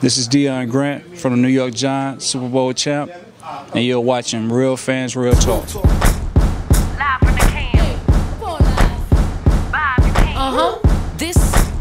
This is Deon Grant from the New York Giants, Super Bowl champ, and you're watching Real Fans, Real Talk. Live from the can. Vibe you can. Uh huh. This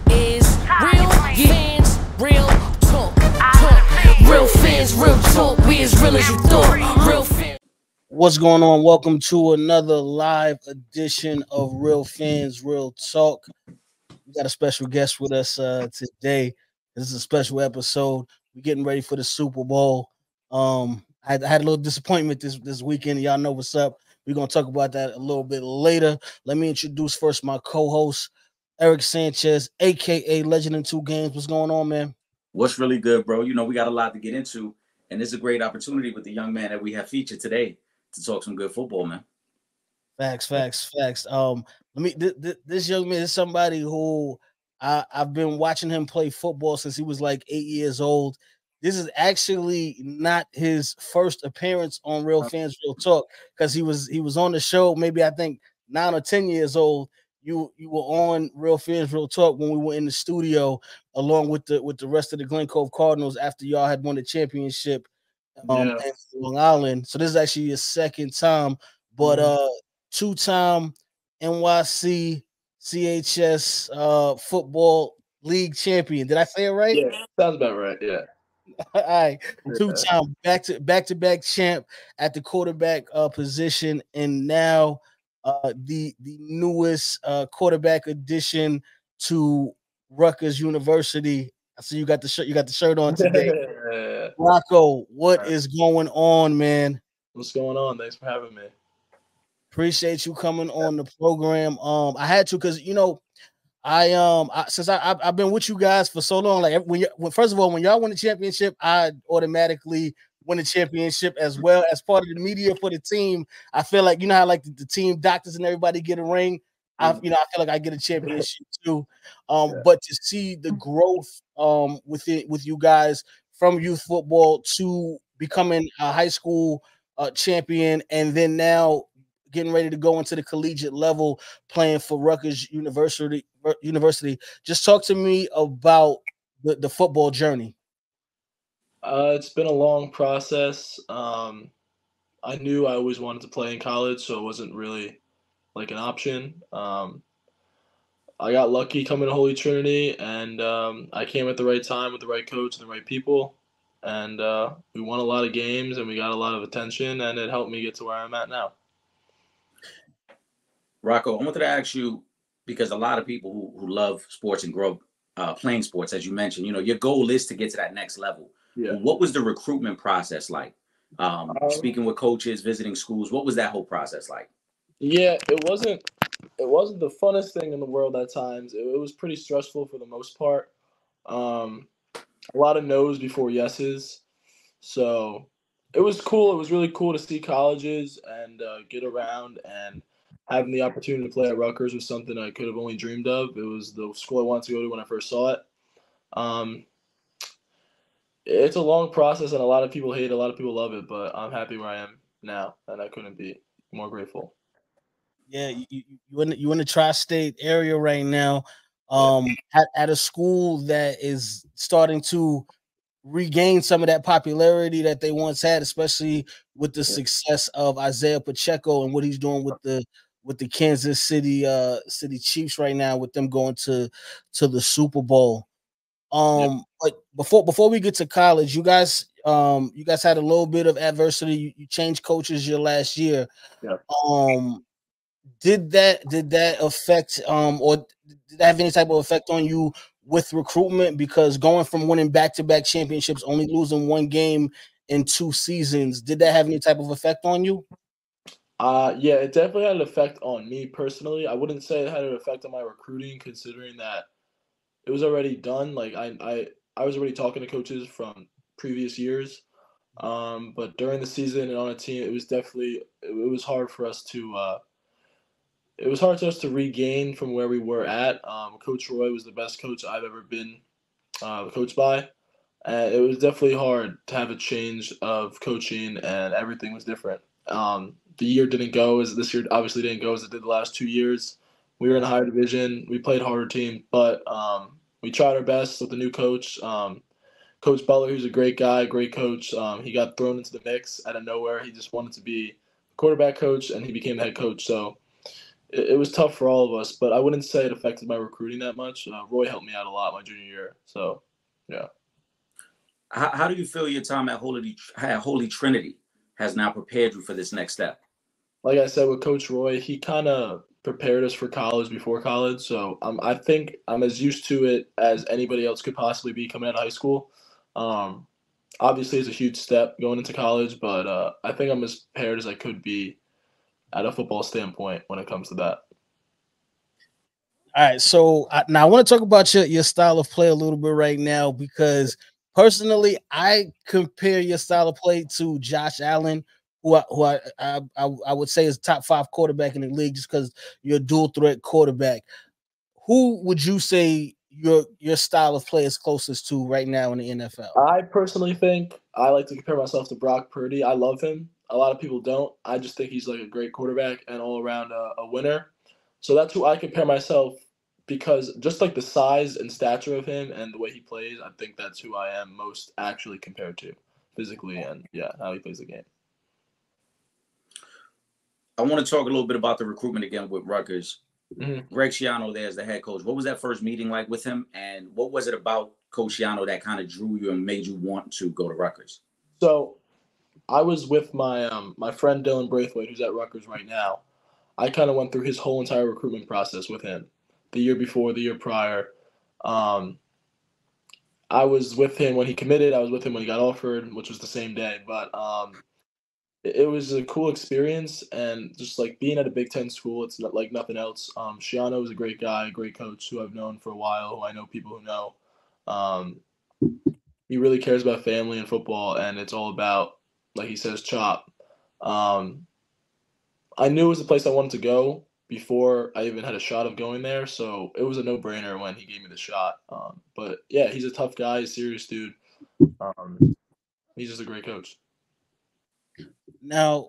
is real fans, real talk. talk. Real fans, real talk. We as real as you thought. Real fans. What's going on? Welcome to another live edition of Real Fans, Real Talk. We got a special guest with us uh, today. This is a special episode. We're getting ready for the Super Bowl. Um, I had, I had a little disappointment this this weekend. Y'all know what's up. We're gonna talk about that a little bit later. Let me introduce first my co-host, Eric Sanchez, aka Legend in Two Games. What's going on, man? what's really good, bro. You know, we got a lot to get into, and it's a great opportunity with the young man that we have featured today to talk some good football, man. Facts, facts, facts. Um, let me. Th- th- this young man is somebody who I, I've been watching him play football since he was like eight years old. This is actually not his first appearance on Real Fans Real Talk because he was he was on the show maybe I think nine or ten years old. You you were on Real Fans Real Talk when we were in the studio along with the with the rest of the Glen Cove Cardinals after y'all had won the championship um Yeah. in Long Island. So this is actually your second time, but Mhm. uh two-time NYC CHS uh football league champion. Did I say it right? Yeah, sounds about right. Yeah. All right. Yeah. Two-time back to back to back champ at the quarterback uh position, and now uh the the newest uh quarterback addition to Rutgers University. I see you got the shirt. You got the shirt on today. Rocco, what Right. is going on, man? What's going on? Thanks for having me. Appreciate you coming on the program. Um, I had to because you know, I um, I, since I I've, I've been with you guys for so long. Like when you when first of all, when y'all win the championship, I automatically win the championship as well as part of the media for the team. I feel like you know how like the, the team doctors and everybody get a ring. I you know I feel like I get a championship too. Um, Yeah. but to see the growth um with it with you guys from youth football to becoming a high school uh, champion, and then now getting ready to go into the collegiate level, playing for Rutgers University. University. Just talk to me about the, the football journey. Uh, it's been a long process. Um, I knew I always wanted to play in college, so it wasn't really like an option. Um, I got lucky coming to Holy Trinity, and um, I came at the right time with the right coach and the right people. And uh, we won a lot of games, and we got a lot of attention, and it helped me get to where I'm at now. Rocco, I wanted to ask you because a lot of people who, who love sports and grow up uh, playing sports, as you mentioned, you know, your goal is to get to that next level. Yeah. What was the recruitment process like? Um, Um, speaking with coaches, visiting schools, what was that whole process like? Yeah, it wasn't it wasn't the funnest thing in the world at times. It, it was pretty stressful for the most part. Um, a lot of no's before yeses. So it was cool. It was really cool to see colleges and uh, get around and having the opportunity to play at Rutgers was something I could have only dreamed of. It was the school I wanted to go to when I first saw it. Um, it's a long process and a lot of people hate it, a lot of people love it, but I'm happy where I am now and I couldn't be more grateful. Yeah, you you you in the, you in the tri-state area right now, um, at, at a school that is starting to regain some of that popularity that they once had, especially with the success of Isaiah Pacheco and what he's doing with the with the Kansas City uh City Chiefs right now, with them going to to the Super Bowl. Um, but before before we get to college, you guys um you guys had a little bit of adversity. You, you changed coaches your last year. Yeah. Um, did that did that affect um or did that have any type of effect on you with recruitment? Because going from winning back to back championships, only losing one game in two seasons, did that have any type of effect on you? Uh, yeah, it definitely had an effect on me personally. I wouldn't say it had an effect on my recruiting, considering that it was already done. Like I, I, I was already talking to coaches from previous years. Um, but during the season and on a team, it was definitely it, it was hard for us to. Uh, it was hard for us to regain from where we were at. Um, coach Roy was the best coach I've ever been uh, coached by. And it was definitely hard to have a change of coaching, and everything was different. Um, the year didn't go as this year obviously didn't go as it did the last two years. We were in a higher division. We played harder team, but um, we tried our best with the new coach. Um, Coach Butler, who's a great guy, great coach. Um, he got thrown into the mix out of nowhere. He just wanted to be a quarterback coach, and he became head coach. So it, it was tough for all of us, but I wouldn't say it affected my recruiting that much. Uh, Roy helped me out a lot my junior year. So yeah. How, how do you feel your time at Holy at Holy Trinity has now prepared you for this next step? Like I said with Coach Roy, he kind of prepared us for college before college. So um, I think I'm as used to it as anybody else could possibly be coming out of high school. Um, obviously, it's a huge step going into college, but uh, I think I'm as prepared as I could be at a football standpoint when it comes to that. All right, so I, now I want to talk about your, your style of play a little bit right now because personally, I compare your style of play to Josh Allen, who I, who I, I, I would say is top five quarterback in the league just because you're a dual threat quarterback. Who would you say your your style of play is closest to right now in the NFL? I personally think I like to compare myself to Brock Purdy. I love him. A lot of people don't. I just think he's like a great quarterback and all around a, a winner. So that's who I compare myself because just like the size and stature of him and the way he plays, I think that's who I am most actually compared to physically and yeah, how he plays the game. I want to talk a little bit about the recruitment again with Rutgers. Mhm. Greg Schiano there as the head coach. What was that first meeting like with him, and what was it about Coach Schiano that kind of drew you and made you want to go to Rutgers? So I was with my um my friend Dylan Braithwaite, who's at Rutgers right now. I kind of went through his whole entire recruitment process with him, the year before, the year prior. Um, I was with him when he committed. I was with him when he got offered, which was the same day. But um, it, was a cool experience, and just like being at a Big Ten school, it's not like nothing else. Um, Schiano is a great guy, great coach who I've known for a while, who I know people who know. Um, he really cares about family and football, and it's all about, like he says, chop. Um, I knew it was the place I wanted to go before I even had a shot of going there, so it was a no brainer when he gave me the shot. Um, but yeah, he's a tough guy, a serious dude. Um, he's just a great coach. Now,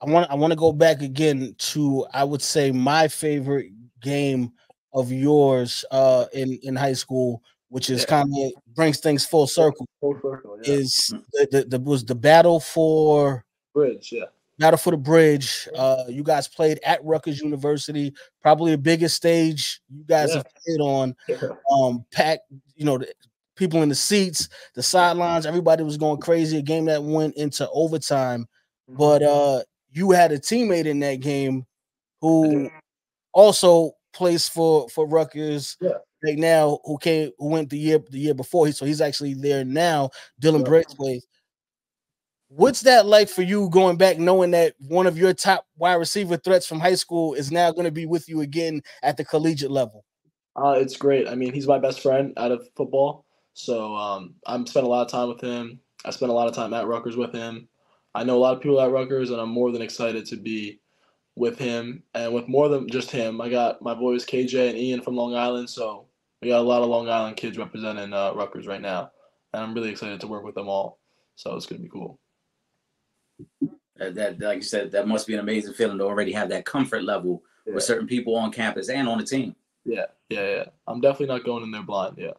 I want I want to go back again to I would say my favorite game of yours uh in in high school, which is Yeah. kind of brings things full circle. Full circle, yeah. Is the, the, the was the battle for Bridge, yeah. Battle for the Bridge. Uh, you guys played at Rutgers University, probably the biggest stage you guys Yeah. have played on. Um, packed, you know, the people in the seats, the sidelines, everybody was going crazy. A game that went into overtime, but uh, you had a teammate in that game who also plays for for Rutgers Yeah. right now, who came who went the year the year before. So he's actually there now. Dylan Yeah. Braithwaite. What's that like for you going back, knowing that one of your top wide receiver threats from high school is now going to be with you again at the collegiate level? Uh, it's great. I mean, he's my best friend out of football. So um, I'm spent a lot of time with him. I spent a lot of time at Rutgers with him. I know a lot of people at Rutgers, and I'm more than excited to be with him and with more than just him. I got my boys KJ and Ian from Long Island, so we got a lot of Long Island kids representing uh, Rutgers right now, and I'm really excited to work with them all. So it's gonna be cool. Uh, that, like you said, that must be an amazing feeling to already have that comfort level Yeah. with certain people on campus and on the team. Yeah, yeah, yeah. I'm definitely not going in there blind. Yeah.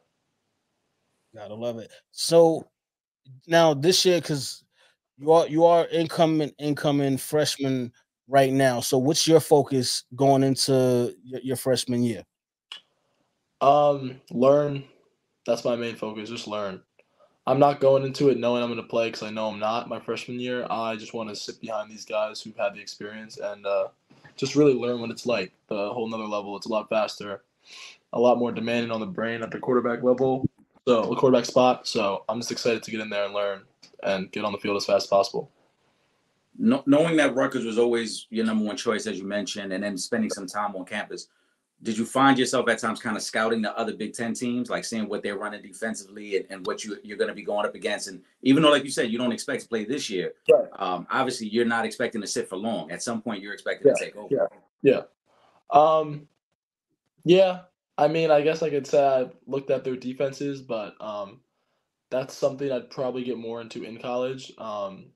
Gotta love it. So now this year, because you are you are incoming incoming freshman right now. So what's your focus going into your, your freshman year? Um, learn. That's my main focus. Just learn. I'm not going into it knowing I'm going to play because I know I'm not. My freshman year, I just want to sit behind these guys who've had the experience and uh, just really learn what it's like. The whole nother level. It's a lot faster, a lot more demanding on the brain at the quarterback level. So the quarterback spot. So I'm just excited to get in there and learn and get on the field as fast as possible. No, knowing that Rutgers was always your number one choice, as you mentioned, and then spending some time on campus, did you find yourself at times kind of scouting the other Big Ten teams, like seeing what they're running defensively and, and what you, you're going to be going up against? And even though, like you said, you don't expect to play this year, Right. um, obviously you're not expecting to sit for long. At some point, you're expecting to take over. yeah. Um, yeah. I mean, I guess I could say I looked at their defenses, but um, that's something I'd probably get more into in college. Um,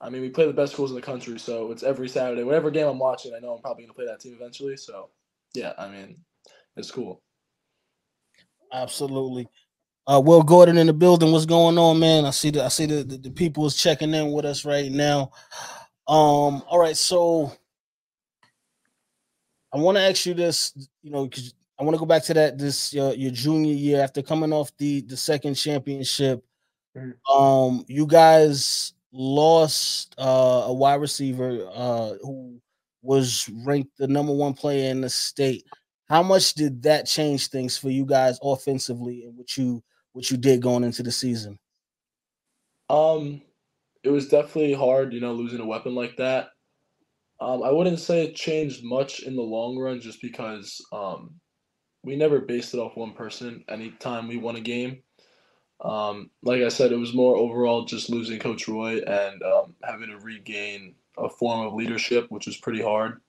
I mean, we play the best schools in the country, so it's every Saturday. Whatever game I'm watching, I know I'm probably gonna play that team eventually. So, yeah, I mean, it's cool. Absolutely. Uh, Will Gordon in the building. What's going on, man? I see the I see the, the, the people is checking in with us right now. Um, all right, so I want to ask you this, you know, because I want to go back to that this your, your junior year after coming off the the second championship. Mhm. Um, you guys lost uh, a wide receiver uh, who was ranked the number one player in the state. How much did that change things for you guys offensively and what you what you did going into the season? Um, it was definitely hard, you know, losing a weapon like that. Um, I wouldn't say it changed much in the long run, just because um, we never based it off one person. Anytime we won a game, um, like I said, it was more overall just losing Coach Roy and um, having to regain a form of leadership, which was pretty hard.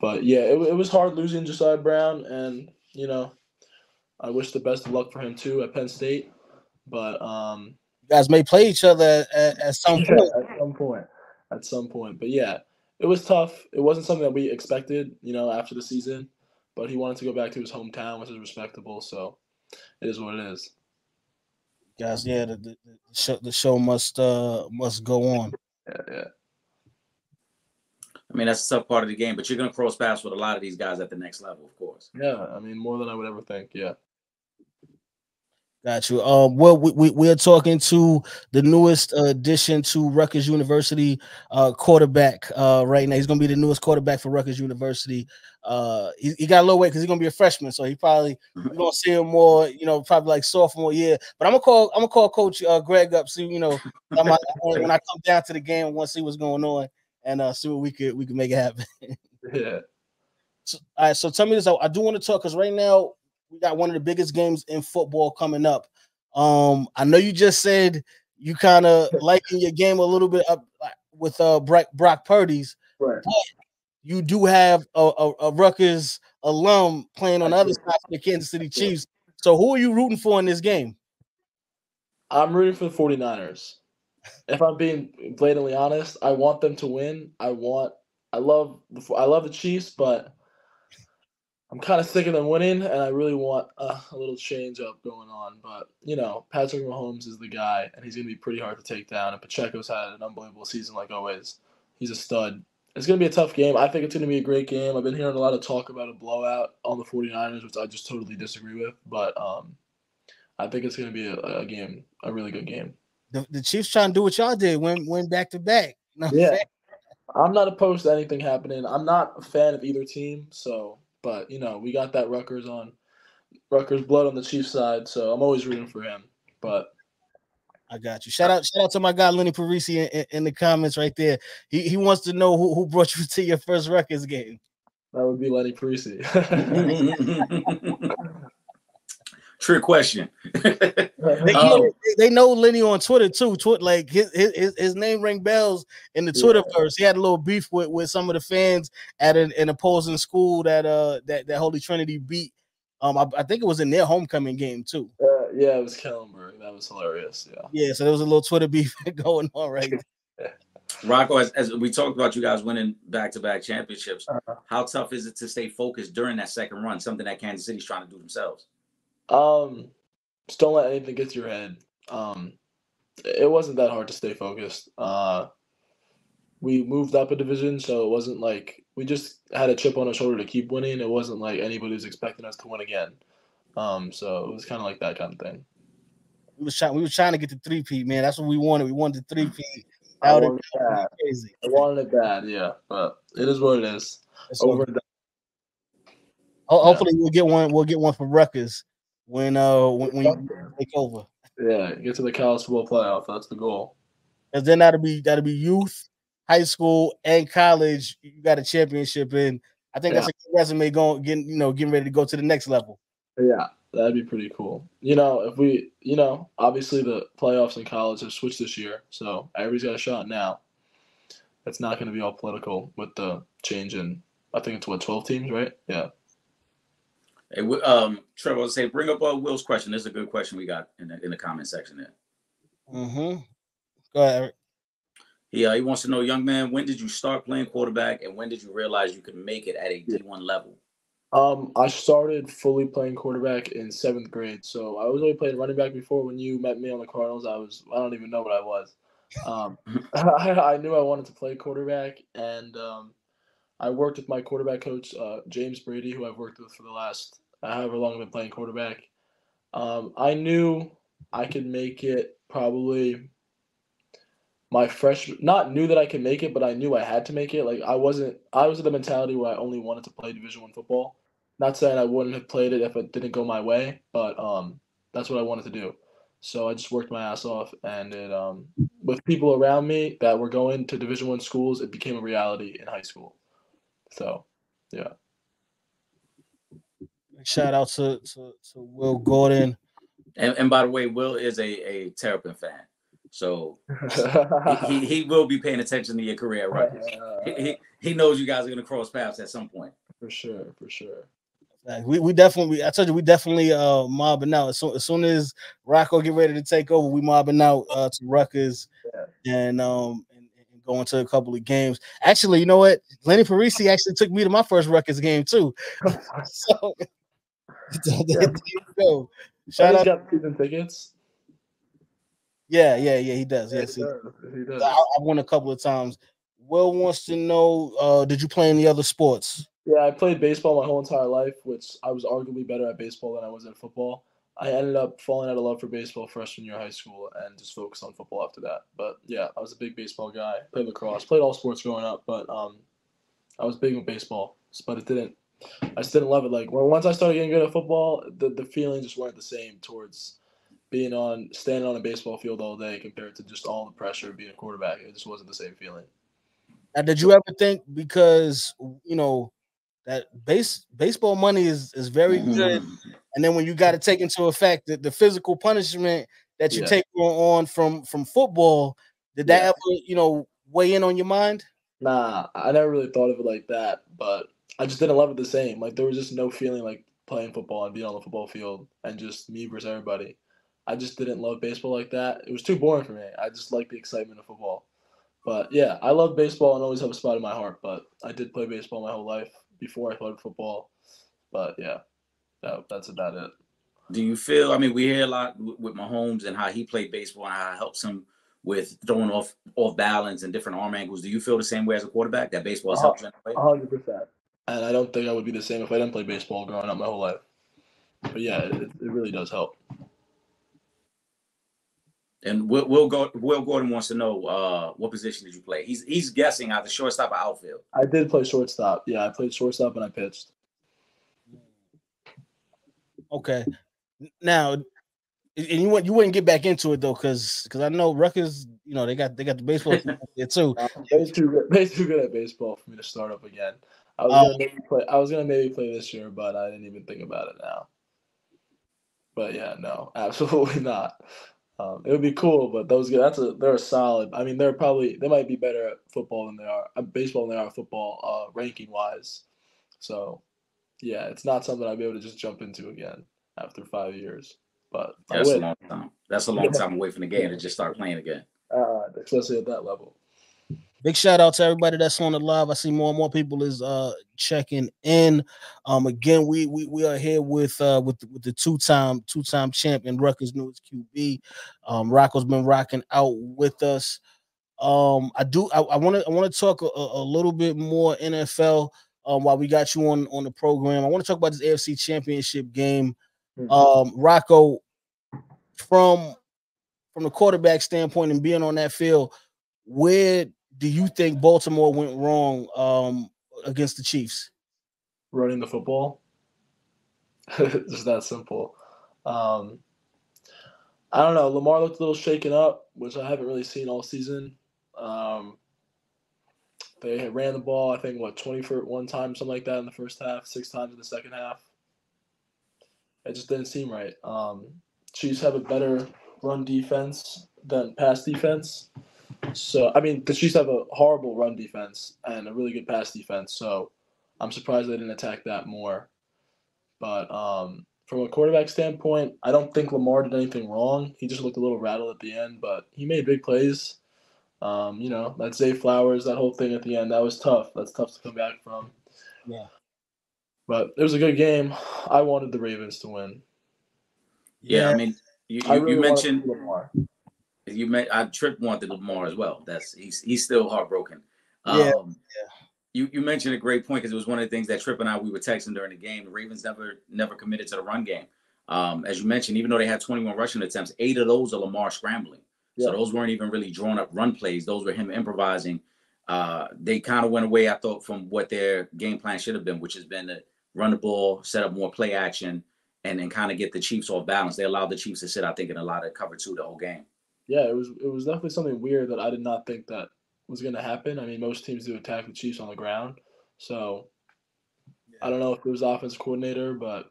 But yeah, it, it was hard losing Josiah Brown, and you know, I wish the best of luck for him too at Penn State. But um, You guys may play each other at, at some point. at some point. At some point. But yeah, it was tough. It wasn't something that we expected, you know, after the season. But he wanted to go back to his hometown, which is respectable. So it is what it is. Guys, yeah, the, the, the show the show must uh must go on. Yeah, yeah. I mean, that's a tough part of the game, but you're going to cross paths with a lot of these guys at the next level, of course. Yeah, I mean, more than I would ever think. Yeah. Got you. Um, well, we, we we're talking to the newest addition to Rutgers University uh, quarterback uh, right now. He's going to be the newest quarterback for Rutgers University. Uh, he, he got a little weight because he's going to be a freshman, so he probably we're going to see him more. You know, probably like sophomore year. But I'm gonna call I'm gonna call Coach uh, Greg up. See, you know, when I come down to the game, I want to see what's going on and uh, see what we could we could make it happen. Yeah. So, all right, so tell me this. I, I do want to talk because right now we got one of the biggest games in football coming up. Um, I know you just said you kind of liking your game a little bit up with uh Brock, Brock Purdy's. Right. You do have a, a, a Rutgers alum playing on the other side for the Kansas City Chiefs. So who are you rooting for in this game? I'm rooting for the 49ers. If I'm being blatantly honest, I want them to win. I want I love the I love the Chiefs, but I'm kind of sick of them winning, and I really want uh, a little change up going on. But you know, Patrick Mahomes is the guy, and he's gonna be pretty hard to take down. And Pacheco's had an unbelievable season, like always. He's a stud. It's gonna be a tough game. I think it's gonna be a great game. I've been hearing a lot of talk about a blowout on the 49ers, which I just totally disagree with. But um, I think it's gonna be a, a game, a really good game. The, the Chiefs trying to do what y'all did, win win back to back. You know Yeah. I'm not opposed to anything happening. I'm not a fan of either team, so but you know, we got that Rutgers on Rutgers blood on the Chiefs side, so I'm always rooting for him. But I got you. Shout out, shout out to my guy Lenny Parisi in, in, in the comments right there. He he wants to know who, who brought you to your first Rutgers game. that would be Lenny Parisi. Trick question. They, Um, they- they know Lenny on Twitter too. Twitter, like his, his his name ring bells in the Yeah. Twitterverse. He had a little beef with, with some of the fans at an, an opposing school that uh that, that Holy Trinity beat. Um, I, I think it was in their homecoming game too. uh, yeah, it was Kellenberg. That was hilarious. Yeah. Yeah, so there was a little Twitter beef going on right. there. Rocco, as, as we talked about you guys winning back to back championships, Uh-huh. how tough is it to stay focused during that second run? Something that Kansas City's trying to do themselves. Um, just don't let anything get to your head. Um, it wasn't that hard to stay focused. Uh, we moved up a division, so it wasn't like we just had a chip on our shoulder to keep winning. It wasn't like anybody was expecting us to win again. Um, so it was kind of like that kind of thing. We was trying we was trying to get the three peat, man. That's what we wanted. We wanted the three peat. I Out wanted, it crazy. I wanted it bad, yeah, but it is what it is. That's Over good. and done. Hopefully we'll get one. We'll get one for Rutgers when uh when, when you take over. Yeah, get to the college football playoff. That's the goal. Because then that'll be that'll be youth, high school, and college. You got a championship in. I think that's a good resume going getting you know getting ready to go to the next level. Yeah, that'd be pretty cool. You know, if we, you know, obviously the playoffs in college have switched this year, so everybody's got a shot now. It's not going to be all political with the change in. I think it's what twelve teams, right? Yeah. Hey, um, Trevor, I'll say bring up uh, Will's question. This is a good question we got in the in the comment section there. Mm-hmm. Go ahead. Eric. He uh, he wants to know, young man, when did you start playing quarterback, and when did you realize you could make it at a D one level? Um, I started fully playing quarterback in seventh grade. So I was only playing running back before. When you met me on the Cardinals, I was I don't even know what I was. Um, I, I knew I wanted to play quarterback, and um, I worked with my quarterback coach uh, James Brady, who I've worked with for the last however long I've been playing quarterback. Um, I knew I could make it probably my freshman not knew that I could make it, but I knew I had to make it. Like I wasn't I was in the mentality where I only wanted to play Division One football. Not saying I wouldn't have played it if it didn't go my way, but um that's what I wanted to do. So I just worked my ass off and it um with people around me that were going to Division One schools, it became a reality in high school. So yeah. Shout out to to, to Will Gordon. And, and by the way, Will is a, a Terrapin fan. So he, he, he will be paying attention to your career at Rutgers. He, he, he knows you guys are going to cross paths at some point. For sure, for sure. Like, we, we definitely I told you we definitely uh mobbing out as soon as, soon as Rocco get ready to take over we mobbing out uh to Rutgers Yeah. and um and, and going to a couple of games. Actually, you know what? Lenny Parisi actually took me to my first Rutgers game too. so there you go. Shout Shout out. got season tickets. Yeah, yeah, yeah, he does. Yes, he, he does. He does. I, I won a couple of times. Will wants to know, uh, did you play any other sports? Yeah, I played baseball my whole entire life, which I was arguably better at baseball than I was at football. I ended up falling out of love for baseball freshman year of high school and just focused on football after that. But yeah, I was a big baseball guy. Played lacrosse, played all sports growing up, but um, I was big with baseball. But it didn't. I just didn't love it. Like once I started getting good at football, the the feelings just weren't the same towards being on standing on a baseball field all day compared to just all the pressure of being a quarterback. It just wasn't the same feeling. Now, did you ever think because you know that base baseball money is is very mm-hmm. good, and then when you got to take into effect the, the physical punishment that you Yeah. take on from from football, did that Yeah. ever you know weigh in on your mind? Nah, I never really thought of it like that, but I just didn't love it the same. Like there was just no feeling like playing football and being on the football field and just me versus everybody. I just didn't love baseball like that. It was too boring for me. I just like the excitement of football. But yeah, I love baseball and always have a spot in my heart. But I did play baseball my whole life before I played football. But yeah, that, that's about it. Do you feel? I mean, we hear a lot with with Mahomes and how he played baseball and how it helps him with throwing off off balance and different arm angles. Do you feel the same way as a quarterback that baseball has helped you in that way? A hundred percent. And I don't think I would be the same if I didn't play baseball growing up my whole life. But yeah, it, it really does help. And Will, Will, Go- Will Gordon wants to know uh, what position did you play? He's he's guessing either shortstop or outfield. I did play shortstop. Yeah, I played shortstop and I pitched. Okay, now and you wouldn't you wouldn't get back into it though, because because I know Rutgers, you know they got they got the baseball team up there too. Way too good, way too good at baseball for me to start up again. I was Um, gonna maybe play. I was gonna maybe play this year, but I didn't even think about it now. But yeah, no, absolutely not. Um, it would be cool, but those guys, that's a they're a solid. I mean, they're probably they might be better at football than they are at baseball than they are at football, uh, ranking wise. So, yeah, it's not something I'd be able to just jump into again after five years. But That's a long time. That's a long time away from the game to just start playing again. uh, especially at that level. Big shout out to everybody that's on the live. I see more and more people is uh checking in. Um again, we we, we are here with uh with with the two-time two-time champion Rutgers newest QB. Um Rocco's been rocking out with us. Um I do I want to I want to talk a, a little bit more NFL um while we got you on on the program. I want to talk about this AFC championship game. Mhm. Um Rocco from from the quarterback standpoint and being on that field, where do you think Baltimore went wrong um, against the Chiefs? running the football. Just that simple. Um, I don't know. Lamar looked a little shaken up, which I haven't really seen all season. Um, they ran the ball, I think, what, 20 for one time, something like that in the first half, six times in the second half. It just didn't seem right. Um, Chiefs have a better run defense than pass defense. So, I mean, the Chiefs have a horrible run defense and a really good pass defense. So, I'm surprised they didn't attack that more. But um, from a quarterback standpoint, I don't think Lamar did anything wrong. He just looked a little rattled at the end, but he made big plays. Um, you know, that Zay Flowers, that whole thing at the end, that was tough. That's tough to come back from. Yeah. But it was a good game. I wanted the Ravens to win. Yeah, I mean, you, I you, really you mentioned Lamar. You met I Trip wanted Lamar as well. That's he's he's still heartbroken. Yeah, Um, You you mentioned a great point because it was one of the things that Trip and I we were texting during the game. The Ravens never never committed to the run game. Um, as you mentioned, even though they had 21 rushing attempts, eight of those are Lamar scrambling. So those weren't even really drawn up run plays. Those were him improvising. Uh, they kind of went away, I thought, from what their game plan should have been, which has been to run the ball, set up more play action, and then kind of get the Chiefs off balance. They allowed the Chiefs to sit, I think, in a lot of cover two the whole game. Yeah, it was it was definitely something weird that I did not think that was going to happen. I mean, most teams do attack the Chiefs on the ground, so I don't know if it was the offense coordinator, but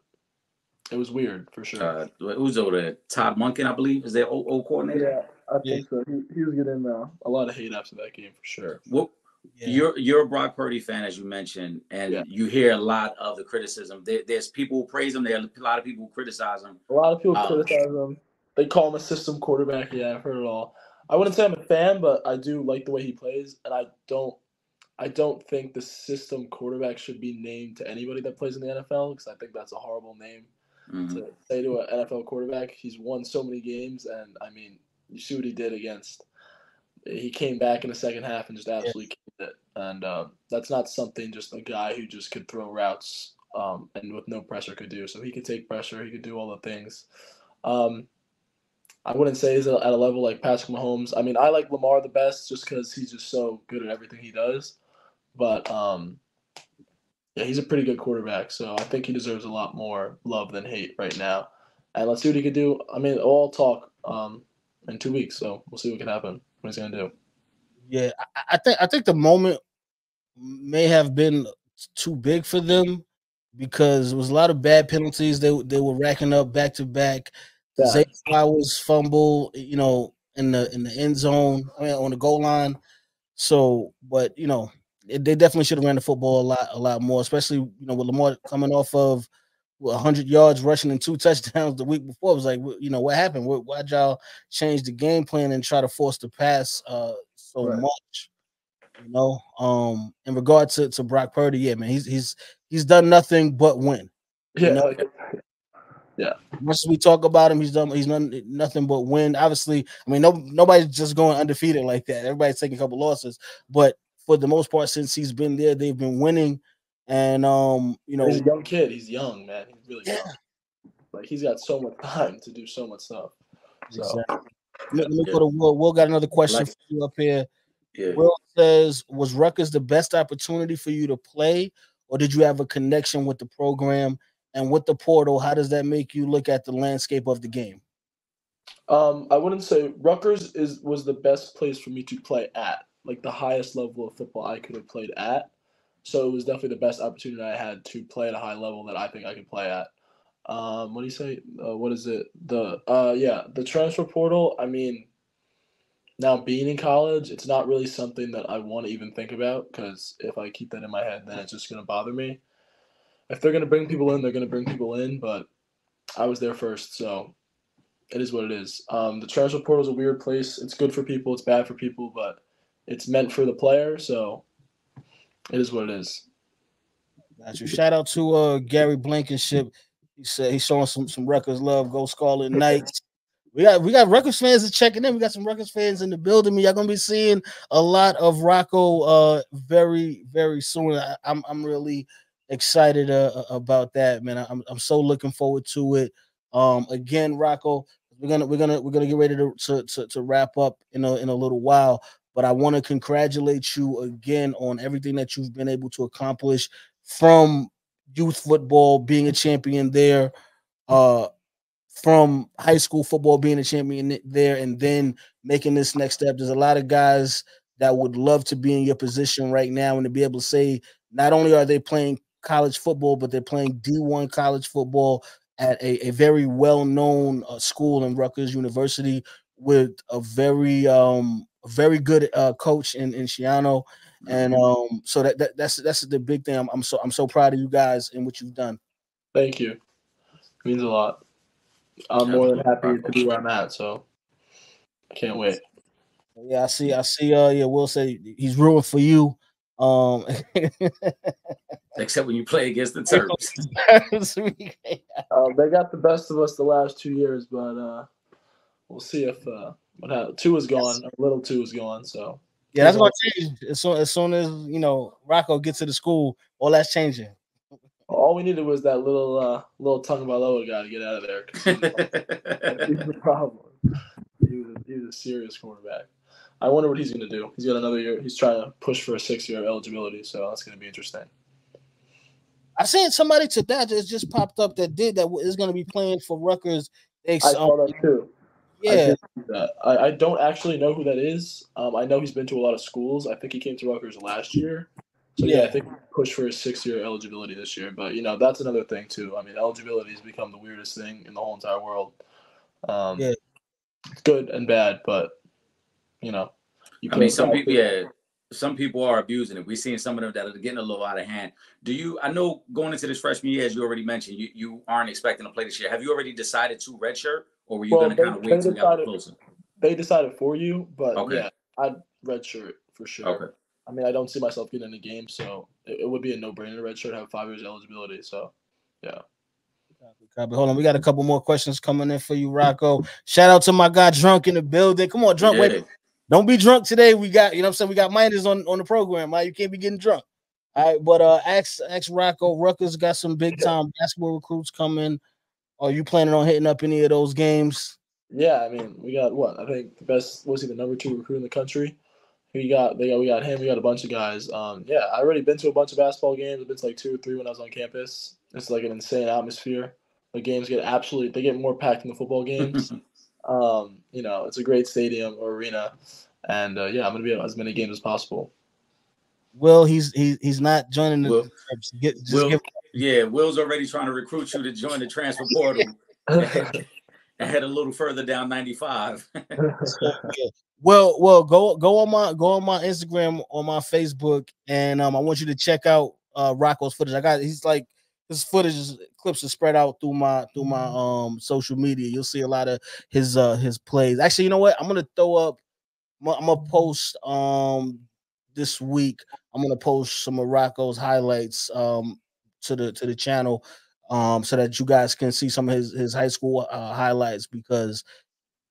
it was weird for sure. Uh, who's over there? Todd Monken, I believe, is their old, old coordinator. yeah, I think so. He, he was getting uh, a lot of hate after that game for sure. What Yeah. You're you're a Brock Purdy fan, as you mentioned, and Yeah. you hear a lot of the criticism. There, there's people who praise him. There are a lot of people who criticize him. A lot of people Um, criticize him. They call him a system quarterback. Yeah, I've heard it all. I wouldn't say I'm a fan, but I do like the way he plays, and I don't. I don't think the system quarterback should be named to anybody that plays in the NFL because I think that's a horrible name Mhm. to say to an NFL quarterback. He's won so many games, and I mean, you see what he did against. He came back in the second half and just absolutely killed it, and um, that's not something just a guy who just could throw routes um, and with no pressure could do. So he could take pressure, he could do all the things. Um, I wouldn't say he's at a level like Patrick Mahomes. I mean, I like Lamar the best just because he's just so good at everything he does. But um, yeah, he's a pretty good quarterback. So I think he deserves a lot more love than hate right now. And let's see what he can do. I mean, all talk um, in two weeks, so we'll see what can happen. What he's gonna do. Yeah, I, I think I think the moment may have been too big for them because it was a lot of bad penalties. They they were racking up back to back. Yeah. Zay Flowers fumble, you know, in the in the end zone, I mean, on the goal line. So, but you know, it- they definitely should have ran the football a lot a lot more, especially you know with Lamar coming off of 100 yards rushing and two touchdowns the week before. It was like, you know, what happened? Why- Why'd y'all change the game plan and try to force the pass uh, so Right. much? You know, um, in regard to, to Brock Purdy, yeah, man, he's he's he's done nothing but win. Yeah, know, like, as we talk about him, he's done he's done nothing but win. Obviously, I mean, no nobody's just going undefeated like that. Everybody's taking a couple losses, but for the most part, since he's been there, they've been winning. And um, you know, he's a young kid. He's young, man. He's really Yeah. young. Like he's got so much time to do so much stuff. So exactly. Let, let me go to Will. Will got another question Like- for you up here. Yeah. Will says, "Was Rutgers the best opportunity for you to play, or did you have a connection with the program and with the portal? How does that make you look at the landscape of the game?" Um, I wouldn't say Rutgers is was the best place for me to play at, like the highest level of football I could have played at. So it was definitely the best opportunity I had to play at a high level that I think I could play at. Um, what do you say? Uh, what is it? The uh, yeah, the transfer portal. I mean, now being in college, it's not really something that I want to even think about because if I keep that in my head, then it's just gonna bother me. If they're gonna bring people in, they're gonna bring people in, but I was there first, so it is what it is. Um, the transfer portal is a weird place. It's good for people. It's bad for people, but it's meant for the player. So it is what it is. Got you. Shout out to uh Gary Blankenship. He said he's showing some some Rutgers love. Go Scarlet Knights. We got we got Rutgers fans that checking in. We got some Rutgers fans in the building. Y'all gonna be seeing a lot of Rocco uh very very soon. I, I'm I'm really excited uh, about that, man. I'm I'm so looking forward to it. Um, again, Rocco, we're gonna we're gonna we're gonna get ready to to to, to wrap up in a in a little while. But I want to congratulate you again on everything that you've been able to accomplish from youth football being a champion there, uh, from high school football being a champion there, and then making this next step. There's a lot of guys that would love to be in your position right now and to be able to say not only are they playing college football, but they're playing D1 college football at a, a very well-known uh, school in Rutgers University with a very um very good uh, coach in, in Schiano. And um, so that, that that's that's the big thing. I'm, I'm so I'm so proud of you guys and what you've done. Thank you. It means a lot. I'm more than happy to be where I'm at. So I can't wait. Yeah, I see. I see. Uh, yeah, Will say he's rooting for you. Um, Except when you play against the Terps. Uh, they got the best of us the last two years, but uh, we'll see if uh, what ha- two is gone. A little two is gone. So yeah, that's gonna change as soon as soon as you know Rocco gets to the school. All that's changing. all we needed was that little uh, little Tagovailoa guy to get out of there. 'cause He's the problem. He was, a, he was a serious quarterback. I wonder what he's going to do. He's got another year. He's trying to push for a six-year eligibility, so that's going to be interesting. I seen somebody to that just just popped up that did that is going to be playing for Rutgers. They, I saw um, that too. Yeah, did see that. I, I don't actually know who that is. Um, I know he's been to a lot of schools. I think he came to Rutgers last year. So yeah, Yeah. I think he pushed for his six-year eligibility this year. But you know, that's another thing too. I mean, eligibility has become the weirdest thing in the whole entire world. Um, Yeah. it's good and bad, but you know, you I mean, some people, yeah, some people are abusing it. We're seeing some of them that are getting a little out of hand. Do you? I know going into this freshman year, as you already mentioned, you, you aren't expecting to play this year. Have you already decided to redshirt, or were you Well, going to kind of wait till we got a decided- little closer? They decided for you, but Okay. yeah, I'd redshirt for sure. Okay. I mean, I don't see myself getting in the game, so it, it would be a no-brainer. To redshirt have five years eligibility, so yeah. Copy. Hold on, we got a couple more questions coming in for you, Rocco. Shout out to my guy Drunk in the building. Come on, Drunk. Wait, Yeah. Don't be drunk today. We got, you know what I'm saying? We got minors on, on the program, right? You can't be getting drunk. All right, but uh ask ask Rocco. Rutgers got some big time basketball recruits coming. Are you planning on hitting up any of those games? Yeah, I mean, we got what I think the best was he the number two recruit in the country. We got they got we got him. We got a bunch of guys. Um, yeah, I already been to a bunch of basketball games. I've been to like two or three when I was on campus. It's like an insane atmosphere. The games get absolutely they get more packed than the football games. um, you know, it's a great stadium or arena, and uh, yeah, I'm gonna be at as many games as possible. Will he's he, he's not joining the Will- Get, just Will, give, yeah, Will's already trying to recruit you to join the transfer portal and head a little further down 95. Well, well, go go on my go on my Instagram on my Facebook, and um, I want you to check out uh Rocco's footage. I got he's like his footage is, clips are spread out through my through my um social media. You'll see a lot of his uh his plays. Actually, you know what? I'm gonna throw up. I'm gonna, post um this week. I'm gonna post some of Rocco's highlights um to the to the channel um so that you guys can see some of his his high school uh, highlights because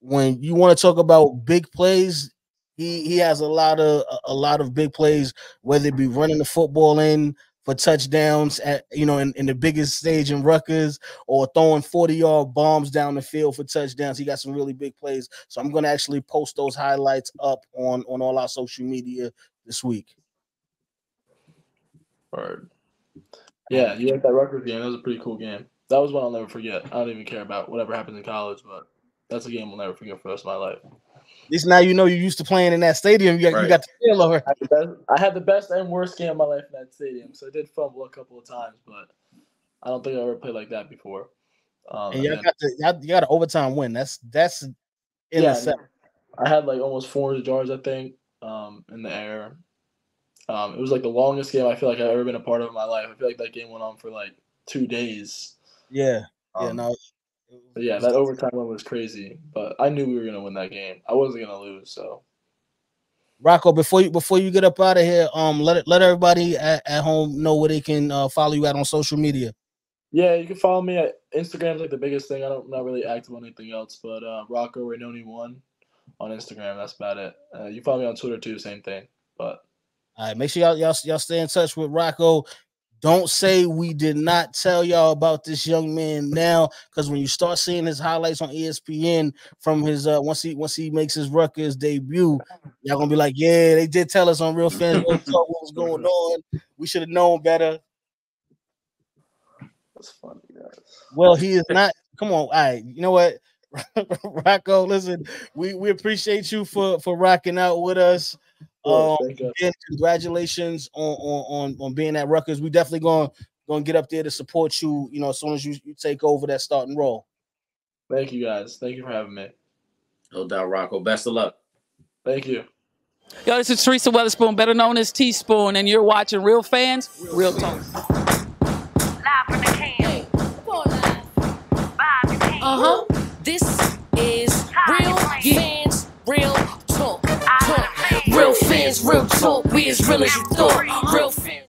when you want to talk about big plays, he he has a lot of a- a lot of big plays, whether it be running the football in for touchdowns at you know in, in the biggest stage in Rutgers or throwing 40 yard bombs down the field for touchdowns. He got some really big plays. So I'm gonna actually post those highlights up on on all our social media this week. Word. Yeah, you like that Rutgers game? That was a pretty cool game. That was one I'll never forget. I don't even care about whatever happens in college, but that's a game I'll never forget for the rest of my life. At least now you know you're used to playing in that stadium. You got, you got the feel of it. I had, the best, I had the best and worst game of my life in that stadium, so I did fumble a couple of times, but I don't think I ever played like that before. Um, And y'all and then- got the y'all, you got an overtime win. That's that's in yeah, itself. I had like almost 400 yards, I think, um, in the air. Um, it was like the longest game I feel like I've ever been a part of in my life. I feel like that game went on for like two days. Yeah, yeah, Um, no. But yeah, that overtime one was crazy. But I knew we were gonna win that game. I wasn't gonna lose. So Rocco, before you before you get up out of here, um, let let everybody at, at home know where they can uh, follow you at on social media. yeah, you can follow me at Instagram's like the biggest thing. I don't I'm not really active on anything else, but uh, Rocco Rainone one on Instagram. That's about it. Uh, you follow me on Twitter too. Same thing. But All right, make sure y'all y'all, y'all stay in touch with Rocco. Don't say we did not tell y'all about this young man now, because when you start seeing his highlights on ESPN from his uh once he once he makes his Rutgers debut, y'all gonna be like, yeah, they did tell us on Real Fans what was going on. We should have known better. that's funny, guys. Well, he is not. Come on, all right. You know what, Rocco? Listen, we we appreciate you for for rocking out with us. Um, Thank again, congratulations on on on, on being at Rutgers. We definitely going going to get up there to support you. You know, as soon as you, you take over that starting role. Thank you guys. Thank you for having me. No doubt, Rocco. Best of luck. Thank you. Yo, this is Teresa Weatherspoon, better known as Teaspoon, and you're watching Real Fans, Real Talk. Live from the can. Bob your team. Uh huh. This is real fans, real talk. Talk. Real fans, real talk, we as real as you thought. Real fans.